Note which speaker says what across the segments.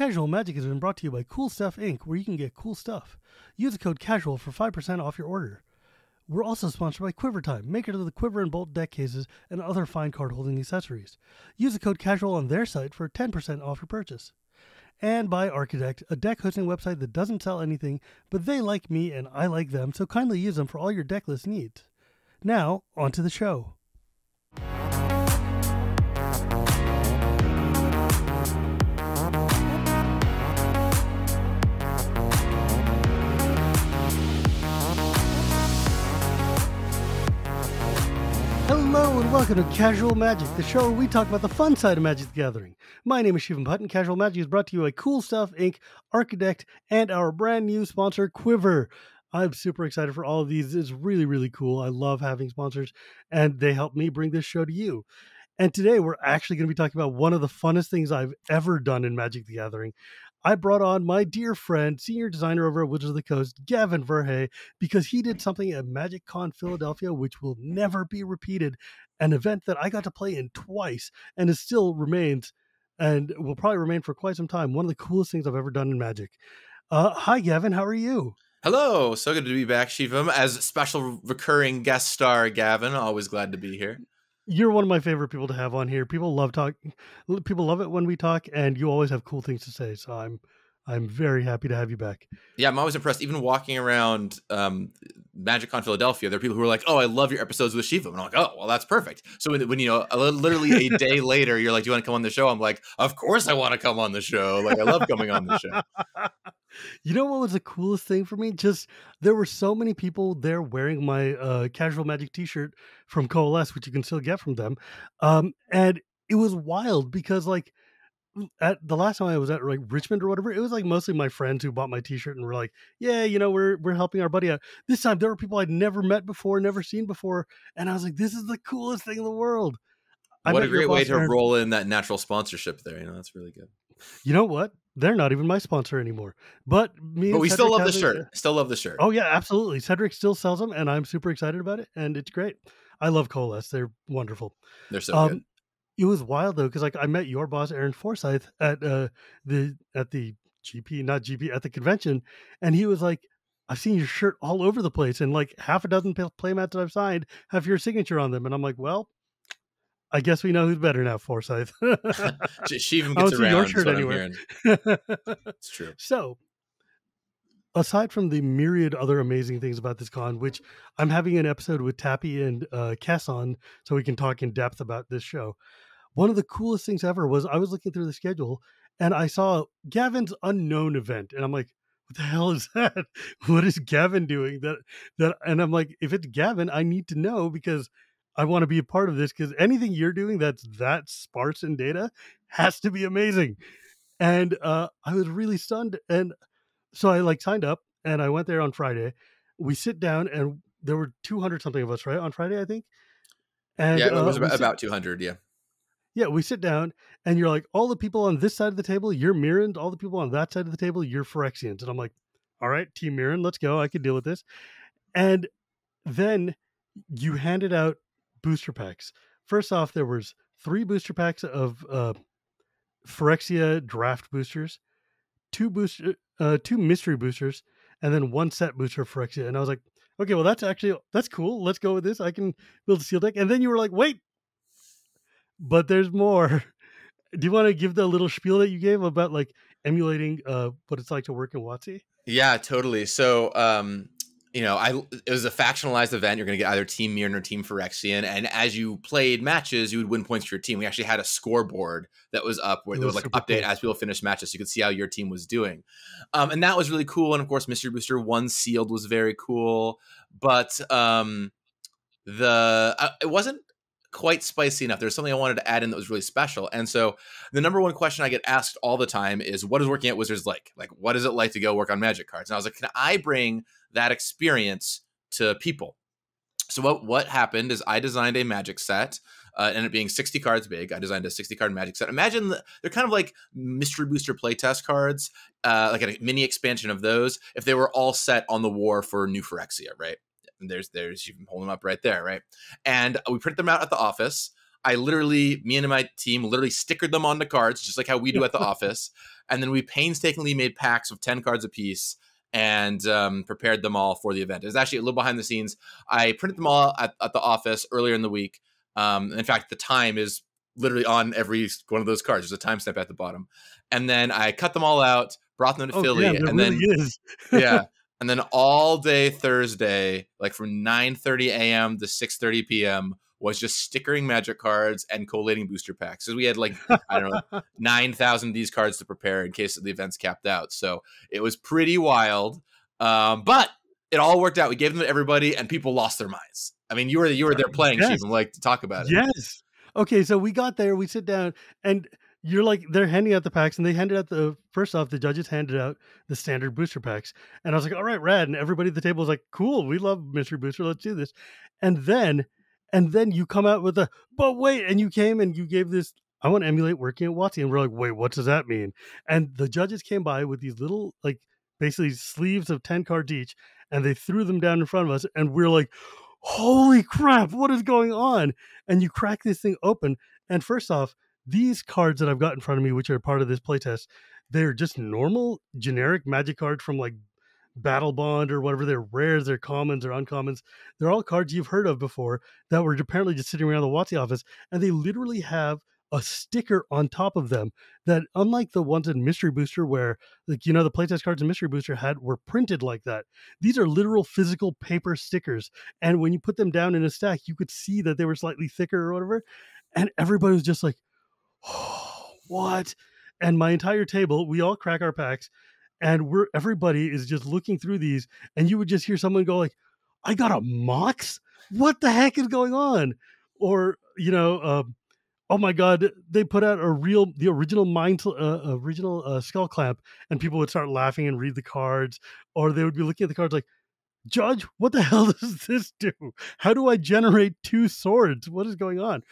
Speaker 1: Casual Magic has been brought to you by Cool Stuff Inc., where you can get cool stuff. Use the code CASUAL for 5% off your order. We're also sponsored by Quiver Time, maker of the Quiver and Bolt deck cases and other fine card holding accessories. Use the code CASUAL on their site for 10% off your purchase. And by Archidekt, a deck hosting website that doesn't sell anything, but they like me and I like them, so kindly use them for all your deck list needs. Now, on to the show. Welcome to Casual Magic, the show where we talk about the fun side of Magic the Gathering. My name is Shivam Bhatt, and Casual Magic is brought to you by Cool Stuff Inc., Archidekt, and our brand new sponsor, Quiver. I'm super excited for all of these. It's really, really cool. I love having sponsors, and they help me bring this show to you. And today we're actually going to be talking about one of the funnest things I've ever done in Magic the Gathering. I brought on my dear friend, senior designer over at Wizards of the Coast, Gavin Verhey, because he did something at Magic Con Philadelphia which will never be repeated. An event that I got to play in twice and it still remains and will probably remain for quite some time. One of the coolest things I've ever done in Magic. Uh, hi, Gavin. How are you?
Speaker 2: Hello, so good to be back, Shivam, as special recurring guest star, Gavin. Always glad to be here
Speaker 1: you're one of my favorite people to have on here. People love talk. People love it when we talk, and you always have cool things to say. So I'm I'm very happy to have you back.
Speaker 2: Yeah, I'm always impressed. Even walking around um, MagicCon Philadelphia, there are people who are like, "Oh, I love your episodes with Shiva," and I'm like, "Oh, well, that's perfect." So when, when you know, literally a day later, you're like, "Do you want to come on the show?" I'm like, "Of course, I want to come on the show. Like, I love coming on the show."
Speaker 1: You know what was the coolest thing for me? Just there were so many people there wearing my uh, casual magic T-shirt from Coalesce, which you can still get from them, um, and it was wild because like at the last time I was at like Richmond or whatever, it was like mostly my friends who bought my T-shirt and were like, "Yeah, you know, we're we're helping our buddy out." This time there were people I'd never met before, never seen before, and I was like, "This is the coolest thing in the world."
Speaker 2: I what a great way to Aaron. roll in that natural sponsorship there. You know, that's really good.
Speaker 1: You know what? They're not even my sponsor anymore. But me,
Speaker 2: but we Cedric still love the shirt. Still love the shirt.
Speaker 1: Oh yeah, absolutely. Cedric still sells them, and I'm super excited about it, and it's great. I love Coalesce. They're wonderful.
Speaker 2: They're so um, good.
Speaker 1: It was wild though, because like I met your boss Aaron Forsyth at uh, the at the GP, not GP, at the convention, and he was like, I've seen your shirt all over the place, and like half a dozen playmats that I've signed have your signature on them, and I'm like, well, I guess we know who's better now, Forsyth.
Speaker 2: she even gets around. Your shirt anywhere. it's true.
Speaker 1: So, aside from the myriad other amazing things about this con, which I'm having an episode with Tappy and uh, Cass on, so we can talk in depth about this show. One of the coolest things ever was I was looking through the schedule and I saw Gavin's unknown event, and I'm like, what the hell is that? What is Gavin doing? That that, and I'm like, if it's Gavin, I need to know because I want to be a part of this because anything you're doing that's that sparse in data has to be amazing. And uh, I was really stunned. And so I like signed up and I went there on Friday. We sit down and there were 200 something of us, right? On Friday, I think.
Speaker 2: And yeah, it was uh, about, sit, about 200. Yeah.
Speaker 1: Yeah. We sit down and you're like, all the people on this side of the table, you're Mirran. All the people on that side of the table, you're Phyrexians. And I'm like, all right, Team Mirran, let's go. I can deal with this. And then you handed out booster packs. First off, there was three booster packs of uh, Phyrexia draft boosters, two booster, uh, two mystery boosters, and then one set booster Phyrexia. And I was like, okay, well that's actually that's cool. Let's go with this. I can build a seal deck. And then you were like, wait, but there's more. Do you want to give the little spiel that you gave about like emulating uh, what it's like to work in WotC?
Speaker 2: Yeah, totally. So um, you know, I it was a factionalized event. You're going to get either Team Mirran or Team Phyrexian, and as you played matches, you would win points for your team. We actually had a scoreboard that was up where it there was like update cool. as people finished matches, so you could see how your team was doing, um, and that was really cool. And of course, Mystery Booster one sealed was very cool, but um, the uh, it wasn't quite spicy enough. There's something I wanted to add in that was really special. And so the number one question I get asked all the time is what is working at Wizards like? Like what is it like to go work on magic cards? And I was like, can I bring that experience to people? So what what happened is I designed a magic set, uh, and it being 60 cards big. I designed a 60 card magic set. Imagine the, they're kind of like mystery booster playtest cards, uh, like a mini expansion of those. If they were all set on the war for New Phyrexia, right? And there's there's you can hold them up right there, right? And we printed them out at the office. I literally, me and my team literally stickered them on the cards, just like how we do at the office. And then we painstakingly made packs of 10 cards apiece and um, prepared them all for the event. It was actually a little behind the scenes. I printed them all at, at the office earlier in the week. Um, in fact, the time is literally on every one of those cards. There's a timestamp at the bottom. And then I cut them all out, brought them to
Speaker 1: Oh,
Speaker 2: Philly,
Speaker 1: there
Speaker 2: and
Speaker 1: really
Speaker 2: then
Speaker 1: is.
Speaker 2: yeah, and then all day Thursday, like from 9:30 a.m. to 6:30 p.m. was just stickering magic cards and collating booster packs. So we had like I don't know nine thousand of these cards to prepare in case the event's capped out. So it was pretty wild, um, but it all worked out. We gave them to everybody, and people lost their minds. I mean, you were you were there playing,
Speaker 1: Yes.
Speaker 2: Chief, and like to talk about it.
Speaker 1: Yes. Okay, so we got there, we sit down, and you're like, they're handing out the packs, and they handed out the first off, the judges handed out the standard booster packs. And I was like, all right, rad. And everybody at the table was like, cool, we love Mystery Booster, let's do this. And then, and then you come out with a, but wait, and you came and you gave this, I want to emulate working at WotC. And we're like, wait, what does that mean? And the judges came by with these little, like, basically sleeves of 10 cards each, and they threw them down in front of us. And we're like, holy crap, what is going on? And you crack this thing open. And first off, these cards that I've got in front of me, which are part of this playtest, they're just normal, generic magic cards from like Battlebond or whatever. They're rares, they're commons or uncommons. They're all cards you've heard of before that were apparently just sitting around the WotC office. And they literally have a sticker on top of them that, unlike the ones in Mystery Booster, where like you know the playtest cards in Mystery Booster had were printed like that. These are literal physical paper stickers, and when you put them down in a stack, you could see that they were slightly thicker or whatever. And everybody was just like, oh, "What?" And my entire table, we all crack our packs, and we're everybody is just looking through these, and you would just hear someone go like, "I got a Mox? What the heck is going on?" Or you know. Um, oh my god they put out a real the original mind uh, original uh, Skullclamp and people would start laughing and read the cards or they would be looking at the cards like judge what the hell does this do how do i generate two swords what is going on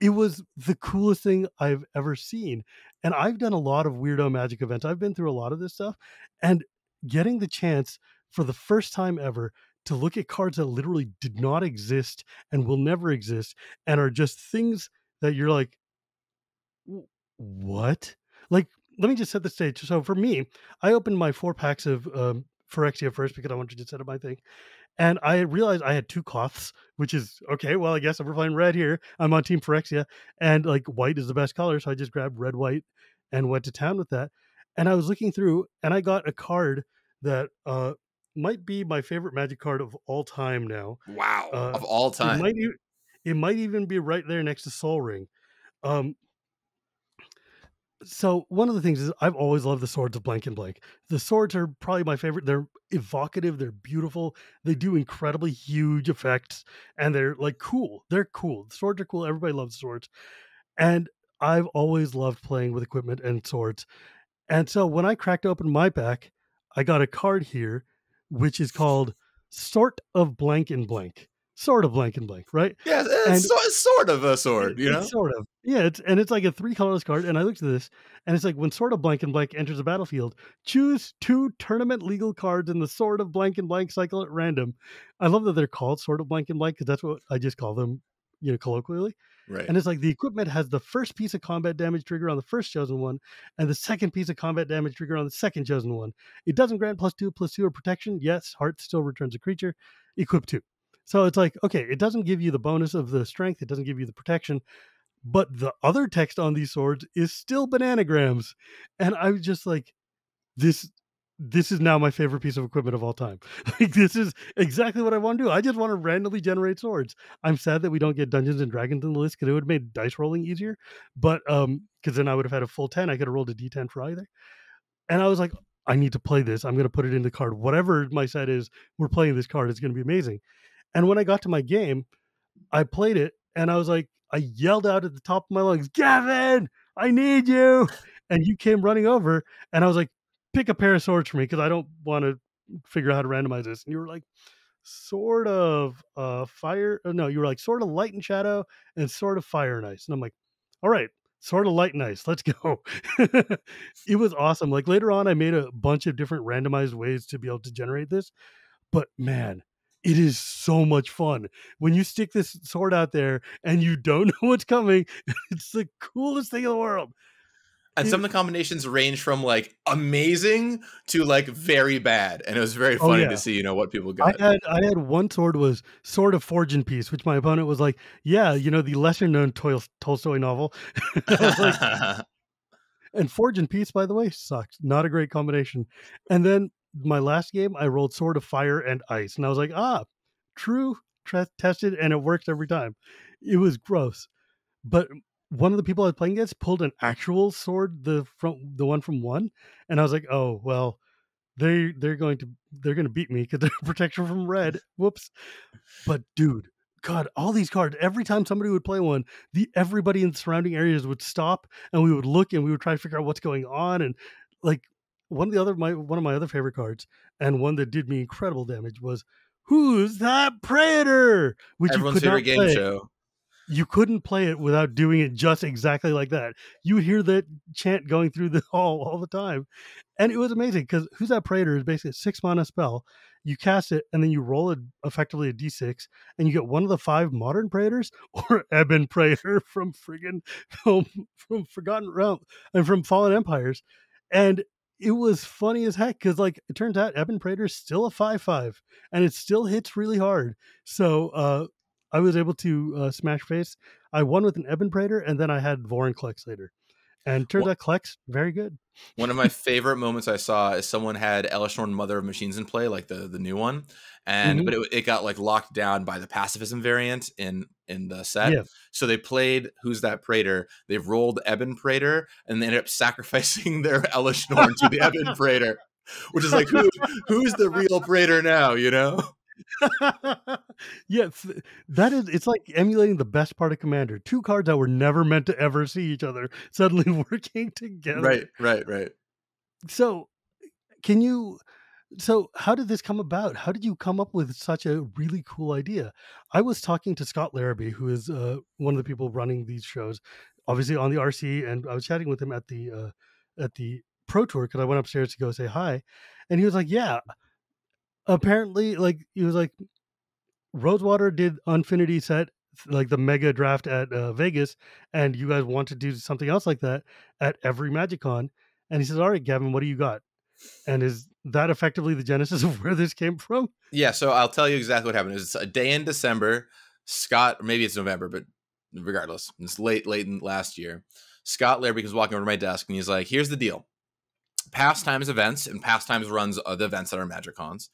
Speaker 1: it was the coolest thing i've ever seen and i've done a lot of weirdo magic events i've been through a lot of this stuff and getting the chance for the first time ever to look at cards that literally did not exist and will never exist and are just things that you're like, what? Like, let me just set the stage. So for me, I opened my four packs of um, Phyrexia first because I wanted to set up my thing. And I realized I had two cloths, which is okay. Well, I guess we're playing red here. I'm on Team Phyrexia, and like white is the best color, so I just grabbed red, white, and went to town with that. And I was looking through, and I got a card that uh, might be my favorite Magic card of all time now.
Speaker 2: Wow,
Speaker 1: Uh,
Speaker 2: of all
Speaker 1: It
Speaker 2: time.
Speaker 1: might, e- it might even be right there next to Sol Ring. Um, so one of the things is I've always loved the swords of Blank and Blank. The swords are probably my favorite. They're evocative. They're beautiful. They do incredibly huge effects, and they're like cool. They're cool. The swords are cool. Everybody loves swords, and I've always loved playing with equipment and swords. And so when I cracked open my pack, I got a card here, which is called Sort of Blank and Blank. Sort of blank and blank, right?
Speaker 2: yeah, it's,
Speaker 1: and-
Speaker 2: so, it's sort of a sword, you know.
Speaker 1: sort of. Yeah, it's and it's like a three colorless card. And I looked at this, and it's like when Sword of Blank and Blank enters the battlefield, choose two tournament legal cards in the Sword of Blank and Blank cycle at random. I love that they're called Sword of Blank and Blank because that's what I just call them, you know, colloquially.
Speaker 2: Right.
Speaker 1: And it's like the equipment has the first piece of combat damage trigger on the first chosen one, and the second piece of combat damage trigger on the second chosen one. It doesn't grant plus two, plus two or protection. Yes, heart still returns a creature. Equip two. So it's like, okay, it doesn't give you the bonus of the strength, it doesn't give you the protection, but the other text on these swords is still bananagrams. And I was just like, this this is now my favorite piece of equipment of all time. Like this is exactly what I want to do. I just want to randomly generate swords. I'm sad that we don't get Dungeons and Dragons in the list because it would have made dice rolling easier. But um, because then I would have had a full 10. I could have rolled a D10 for either. And I was like, I need to play this. I'm gonna put it in the card. Whatever my set is, we're playing this card. It's gonna be amazing. And when I got to my game, I played it and I was like, I yelled out at the top of my lungs, Gavin, I need you. And you came running over, and I was like, pick a pair of swords for me because I don't want to figure out how to randomize this. And you were like, sort of uh fire. uh, No, you were like sort of light and shadow and sort of fire and ice. And I'm like, all right, sort of light and ice. Let's go. it was awesome. Like later on, I made a bunch of different randomized ways to be able to generate this. But man, it is so much fun when you stick this sword out there and you don't know what's coming. It's the coolest thing in the world.
Speaker 2: And
Speaker 1: It-
Speaker 2: some of the combinations range from like amazing to like very bad, and it was very oh, funny
Speaker 1: Oh, yeah.
Speaker 2: to see you know what people got.
Speaker 1: I had I had one sword was Sword of Fortune Peace, which my opponent was like, yeah, you know the lesser known Tol- Tolstoy novel. And Forge and Peace, by the way, sucked. Not a great combination. And then my last game, I rolled Sword of Fire and Ice, and I was like, ah, true, tre- tested, and it works every time. It was gross, but one of the people I was playing against pulled an actual sword, the from the one from one, and I was like, oh well, they they're going to they're going to beat me because they're protection from red. Whoops. But dude, God, all these cards. Every time somebody would play one, the everybody in the surrounding areas would stop, and we would look and we would try to figure out what's going on. And like one of the other my one of my other favorite cards, and one that did me incredible damage was "Who's that Praetor? Which
Speaker 2: Everyone's
Speaker 1: you could
Speaker 2: favorite
Speaker 1: not
Speaker 2: game
Speaker 1: play.
Speaker 2: show.
Speaker 1: You couldn't play it without doing it just exactly like that. You hear that chant going through the hall all the time, and it was amazing because "Who's that Praetor is basically a six mana spell. You cast it, and then you roll it effectively a d6, and you get one of the five modern Praetors or Ebon Praetor from friggin' from, from Forgotten Realm and from Fallen Empires, and it was funny as heck because like it turns out Ebon Praetor is still a five five, and it still hits really hard. So uh, I was able to uh, smash face. I won with an Ebon Praetor and then I had Vorinclex later. And turns
Speaker 2: Wha-
Speaker 1: out Klex very good.
Speaker 2: One of my favorite moments I saw is someone had Elesh Norn Mother of Machines in play, like the the new one, and
Speaker 1: Mhm.
Speaker 2: but it, it got like locked down by the pacifism variant in in the set. So they played Who's That Praetor? They've rolled Ebon Praetor and they ended up sacrificing their Elesh Norn to the Ebon Praetor, which is like who who's the real Praetor now? You know?
Speaker 1: yes, that is. It's like emulating the best part of Commander. Two cards that were never meant to ever see each other suddenly working together.
Speaker 2: Right, right, right.
Speaker 1: So, can you? So, how did this come about? How did you come up with such a really cool idea? I was talking to Scott Larrabee, who is uh, one of the people running these shows, obviously on the RC, and I was chatting with him at the uh, at the Pro Tour because I went upstairs to go say hi, and he was like, "Yeah, apparently, like he was like, Rosewater did Unfinity set." like the mega draft at uh, Vegas, and you guys want to do something else like that at every Magic Con. And he says, All right, Gavin, what do you got? And is that effectively the genesis of where this came from?
Speaker 2: Yeah, so I'll tell you exactly what happened. It's a day in December. Scott, maybe it's November, but regardless, it's late, late in last year. Scott Larrabee was walking over to my desk and he's like, "Here's the deal: Pastimes events and Pastimes runs uh, the events that are Magic Cons.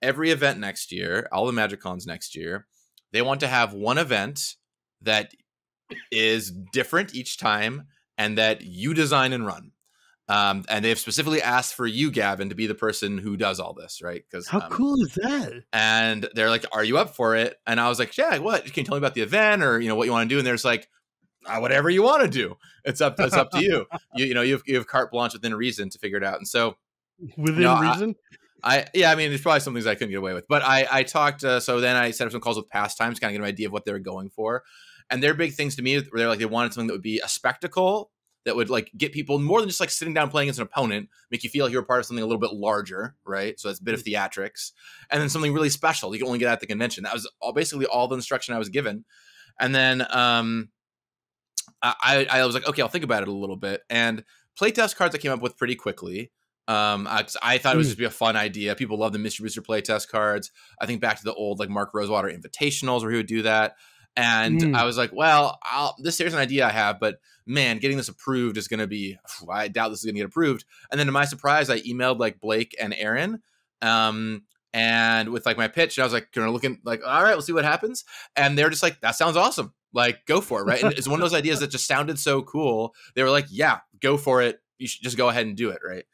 Speaker 2: Every event next year, all the Magic Cons next year, they want to have one event that is different each time and that you design and run." Um, and they've specifically asked for you, Gavin, to be the person who does all this, right? Because
Speaker 1: How
Speaker 2: um,
Speaker 1: cool is that?
Speaker 2: and they're like, "Are you up for it?" And I was like, "Yeah, what? Can you tell me about the event or you know what you want to do?" And there's like, "Ah, "Whatever you want to do. It's up. It's up to you. You you know you have, you have carte blanche within reason to figure it out." And so
Speaker 1: Within
Speaker 2: No, I-
Speaker 1: reason?
Speaker 2: I yeah, I mean, there's probably some things I couldn't get away with, but I I talked. Uh, so then I set up some calls with pastimes, kind of get an idea of what they were going for, and their big things to me were they're like they wanted something that would be a spectacle that would like get people more than just like sitting down playing as an opponent, make you feel like you're a part of something a little bit larger, right? So that's a bit of theatrics, and then something really special you can only get at the convention. That was all basically all the instruction I was given, and then um, I I was like, okay, I'll think about it a little bit, and playtest cards I came up with pretty quickly. Um, I, I thought it was
Speaker 1: Mm.
Speaker 2: just be a fun idea. People love the Mystery Booster playtest cards. I think back to the old like Mark Rosewater Invitationals where he would do that. And
Speaker 1: Mm.
Speaker 2: I was like, well, I'll, this here's an idea I have, but man, getting this approved is going to be. I doubt this is going to get approved. And then to my surprise, I emailed like Blake and Aaron, um, and with like my pitch, and I was like, kind of looking like, all right, we'll see what happens. And they're just like, that sounds awesome. Like, go for it, right? And it's one of those ideas that just sounded so cool. They were like, yeah, go for it. You should just go ahead and do it, right?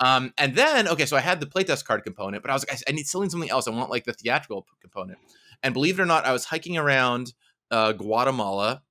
Speaker 2: Um, and then, okay, so I had the playtest card component, but I was like, I, need still need something else. I want like the theatrical component. And believe it or not, I was hiking around uh, Guatemala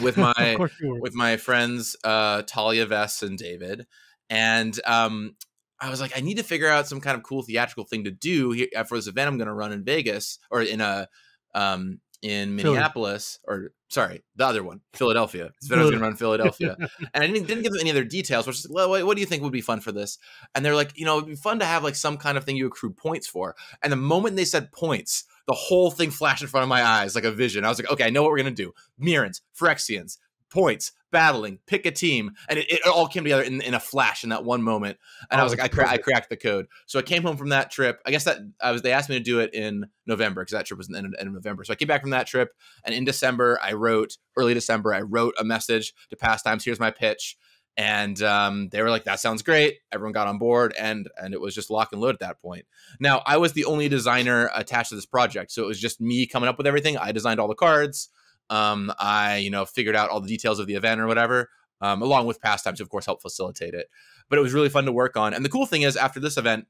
Speaker 2: with my
Speaker 1: of course you were.
Speaker 2: with my friends uh, Talia Vess and David, and um, I was like, I need to figure out some kind of cool theatrical thing to do here uh, for this event I'm going to run in Vegas or in a um, in Minneapolis, or sorry, the other one, Philadelphia. Was going to run Philadelphia, and I didn't, didn't give them any other details. Which is, well, what, what do you think would be fun for this? And they're like, you know, it'd be fun to have like some kind of thing you accrue points for. And the moment they said points, the whole thing flashed in front of my eyes like a vision. I was like, okay, I know what we're gonna do. Mirrans, Phyrexians, points, battling, pick a team, and it, it all came together in, in a flash in that one moment. And
Speaker 1: Oh,
Speaker 2: I was oh, like, I, cra- I cracked the code. So I came home from that trip. I guess that I was. They asked me to do it in November because that trip was in the end of- end of November. So I came back from that trip, and in December, I wrote early December. I wrote a message to Pastimes. Here's my pitch. And um, they were like, "That sounds great." Everyone got on board, and and it was just lock and load at that point. Now, I was the only designer attached to this project, so it was just me coming up with everything. I designed all the cards. Um, I, you know, figured out all the details of the event or whatever, um, along with pastimes, of course, help facilitate it. But it was really fun to work on. And the cool thing is, after this event,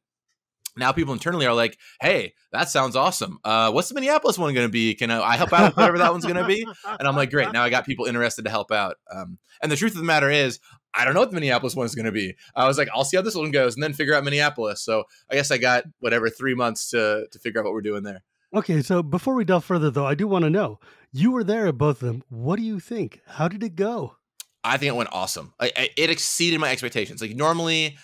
Speaker 2: now people internally are like, "Hey, that sounds awesome. Uh, what's the Minneapolis one going to be? Can I, I help out with whatever that one's going to be?" And I'm like, "Great! Now I got people interested to help out." Um, and the truth of the matter is, I don't know what the Minneapolis one is going to be. I was like, "I'll see how this one goes, and then figure out Minneapolis." So I guess I got whatever three months to to figure out what we're doing there.
Speaker 1: Okay, so before we delve further, though, I do want to know you were there at both of them. What do you think? How did it go?
Speaker 2: I think it went awesome. I, I, it exceeded my expectations. Like normally,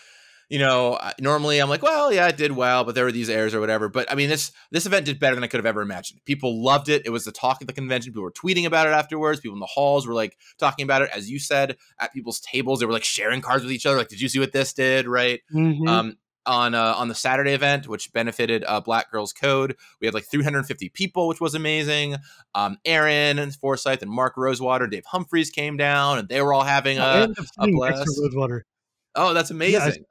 Speaker 2: you know, normally I'm like, well, yeah, it did well, but there were these errors or whatever. But I mean, this this event did better than I could have ever imagined. People loved it. It was the talk at the convention. People were tweeting about it afterwards. People in the halls were like talking about it, as you said, at people's tables. They were like sharing cards with each other. Like, did you see what this did? Right.
Speaker 1: Mhm.
Speaker 2: Um, on uh, on the Saturday event, which benefited uh, Black Girls Code, we had like 350 people, which was amazing. Um, Aaron and Forsyth and Mark Rosewater, Dave Humpherys came down, and they were all having a,
Speaker 1: ended up sitting next to
Speaker 2: blast.
Speaker 1: Rosewater.
Speaker 2: Oh, that's amazing!
Speaker 1: Yeah,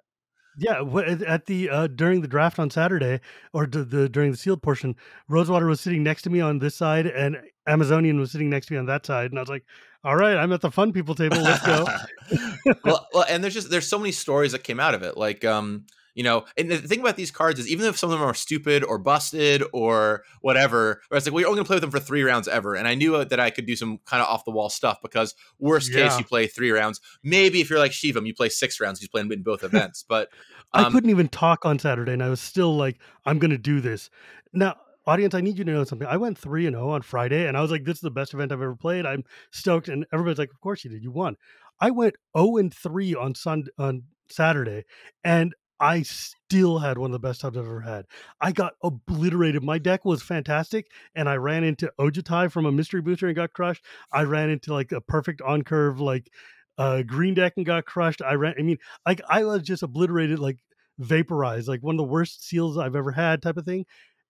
Speaker 1: wh- at- the uh, during the draft on Saturday, or d- the during the sealed portion, Rosewater was sitting next to me on this side, and Amazonian was sitting next to me on that side, and I was like, "All right, I'm at the fun people table. Let's go."
Speaker 2: well, well, and there's just there's so many stories that came out of it. Like, um, you know, and the thing about these cards is even if some of them are stupid or busted or whatever, or it's like, well, you're only gonna play with them for three rounds ever. And I knew that I could do some kind of off the wall stuff because worst case you play three rounds. Maybe if you're like Shivam, you play six rounds. He's playing in both events, but
Speaker 1: I
Speaker 2: um,
Speaker 1: couldn't even talk on Saturday, and I was still like, "I'm going to do this." Now, audience, I need you to know something. I went three and zero on Friday, and I was like, "This is the best event I've ever played." I'm stoked, and everybody's like, "Of course you did. You won." I went zero and three on Sun on Saturday, and I still had one of the best times I've ever had. I got obliterated. My deck was fantastic, and I ran into Ojutai from a mystery booster and got crushed. I ran into like a perfect on curve like uh green deck and got crushed. I ran. I mean, like I was just obliterated, like vaporized, like one of the worst seals I've ever had, type of thing.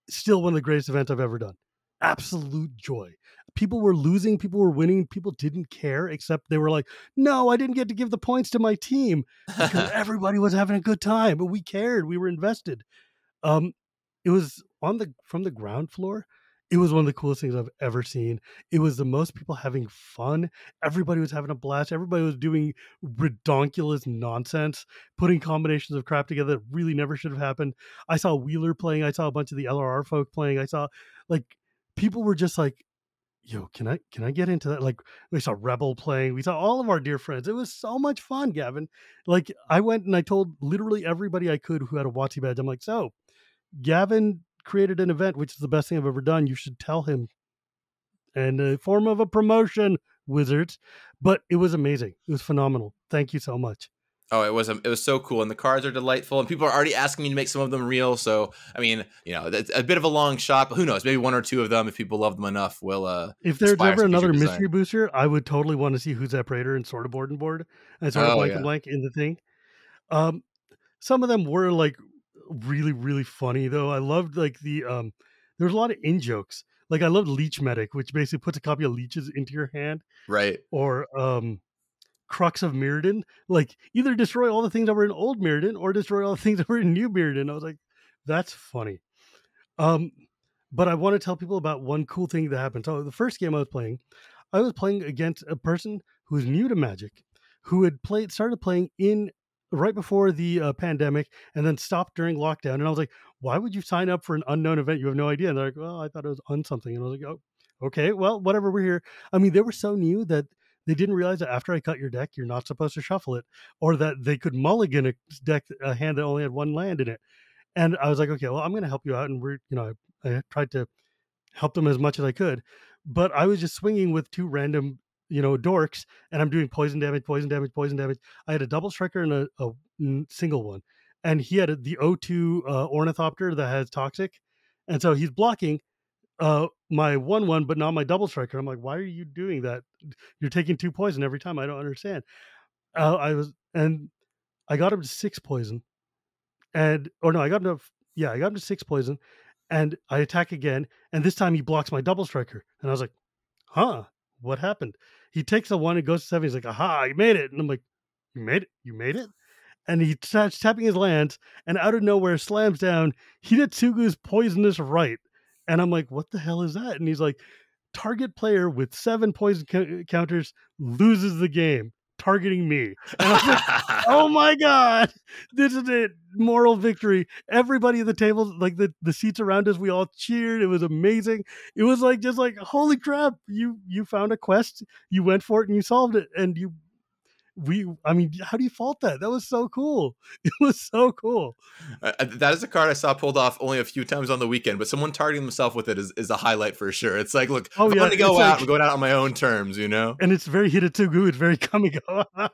Speaker 1: Still one of the greatest events I've ever done. Absolute joy. People were losing, people were winning, people didn't care, except they were like, no, I didn't get to give the points to my team because everybody was having a good time, but we cared, we were invested. Um, it was on the from the ground floor. It was one of the coolest things I've ever seen. It was the most people having fun. Everybody was having a blast. Everybody was doing redonkulous nonsense, putting combinations of crap together that really never should have happened. I saw Wheeler playing. I saw a bunch of the LRR folk playing. I saw like people were just like, "Yo, can I can I get into that?" Like we saw Rebel playing. We saw all of our dear friends. It was so much fun, Gavin. Like I went and I told literally everybody I could who had a WotC badge. I'm like, so Gavin created an event, which is the best thing I've ever done. You should tell him. And a form of a promotion, wizards. But it was amazing. It was phenomenal. Thank you so much.
Speaker 2: Oh, it was um, it was so cool, and the cards are delightful, and people are already asking me to make some of them real. So, I mean, you know, it's a bit of a long shot, but who knows? Maybe one or two of them, if people love them enough, will. uh
Speaker 1: If there's ever another
Speaker 2: design.
Speaker 1: mystery booster, I would totally want to see who's that Praetor and sort of board and board and sort of
Speaker 2: Oh,
Speaker 1: blank
Speaker 2: yeah.
Speaker 1: and blank in the thing. Um, some of them were like really, really funny though. I loved like the um there was a lot of in jokes. Like I loved Leech Medic, which basically puts a copy of leeches into your hand,
Speaker 2: Right.
Speaker 1: or um Crux of Mirrodin. Like either destroy all the things that were in old Mirrodin or destroy all the things that were in new Mirrodin. I was like, that's funny. Um, but I want to tell people about one cool thing that happened. So the first game I was playing, I was playing against a person who was new to Magic, who had played started playing in right before the uh, pandemic and then stopped during lockdown. And I was like, why would you sign up for an unknown event? You have no idea. And they're like, well, I thought it was on something. And I was like, oh, okay, well, whatever. We're here. I mean, they were so new that they didn't realize that after I cut your deck, you're not supposed to shuffle it, or that they could mulligan a deck, a hand that only had one land in it. And I was like, okay, well, I'm going to help you out. And we're, you know, I, I tried to help them as much as I could. but I was just swinging with two random, you know, dorks, and I'm doing poison damage, poison damage, poison damage. I had a double striker and a, a single one, and he had the O2 uh, ornithopter that has toxic, and so he's blocking uh, my one one, but not my double striker. I'm like, why are you doing that? You're taking two poison every time. I don't understand. Uh, I was and I got him to six poison, and or no, I got him to yeah, I got him to six poison, and I attack again, and this time he blocks my double striker, and I was like, huh, what happened? He takes a one and goes to seven. He's like, aha, you made it, and I'm like, you made it, you made it, and he starts tapping his lands, and out of nowhere slams down Hidetsugu's Poisonous Rite, and I'm like, what the hell is that? And he's like, target player with seven poison counters loses the game targeting me. And I was like, oh my God, this is it. Moral victory. Everybody at the table, like the, the seats around us, we all cheered. It was amazing. It was like just like, holy crap, you you found a quest, you went for it and you solved it. And you we i mean how do you fault that? That was so cool. It was so cool.
Speaker 2: Uh, that is a card i saw pulled off only a few times on the weekend but someone targeting himself with it is, is a highlight for sure. It's like look oh, i'm gonna go out like, i'm going out on my own terms you know?
Speaker 1: And it's very Hidetsugu it's very Kamigawa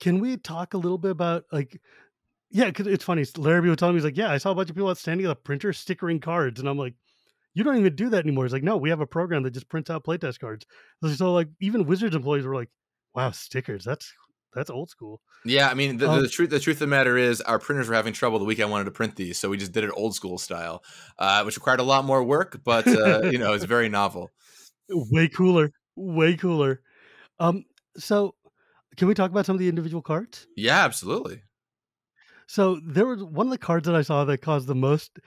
Speaker 1: can we talk a little bit about like yeah because it's funny larry was telling me he's like yeah i saw a bunch of people out standing at the printer stickering cards and i'm like you don't even do that anymore. It's like, no, we have a program that just prints out playtest cards. So like even Wizards employees were like, wow, stickers. That's that's old school.
Speaker 2: Yeah, I mean the, um, the, truth the truth of the matter is our printers were having trouble the week I wanted to print these, so we just did it old school style, uh, which required a lot more work, but uh, you know it's very novel.
Speaker 1: Way cooler, way cooler. Um, so can we talk about some of the individual cards?
Speaker 2: Yeah, absolutely.
Speaker 1: So there was one of the cards that I saw that caused the most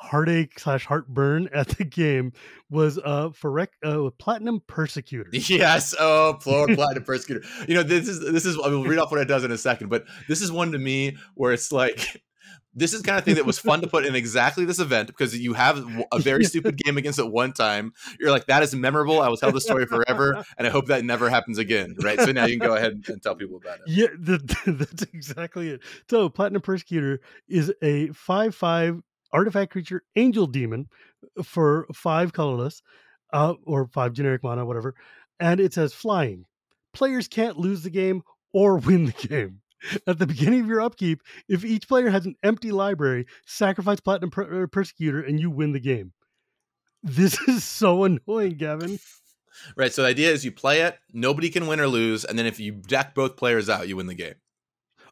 Speaker 1: heartache slash heartburn at the game was uh for uh, platinum persecutor
Speaker 2: yes oh floor platinum persecutor you know this is this is i will read off what it does in a second but this is one to me where it's like this is kind of thing that was fun to put in exactly this event because you have a very stupid game against it one time. You're like, that is memorable. I will tell the story forever, and I hope that never happens again. Right. So now you can go ahead and tell people about it.
Speaker 1: Yeah, the, that's exactly it. So, Platinum Persecutor is a five-five artifact creature angel demon for five colorless uh, or five generic mana, whatever. And it says flying. Players can't lose the game or win the game. At the beginning of your upkeep, if each player has an empty library, sacrifice Platinum per- uh, Persecutor and you win the game. This is so annoying, Gavin.
Speaker 2: Right. So the idea is you play it, nobody can win or lose, and then if you deck both players out, you win the game.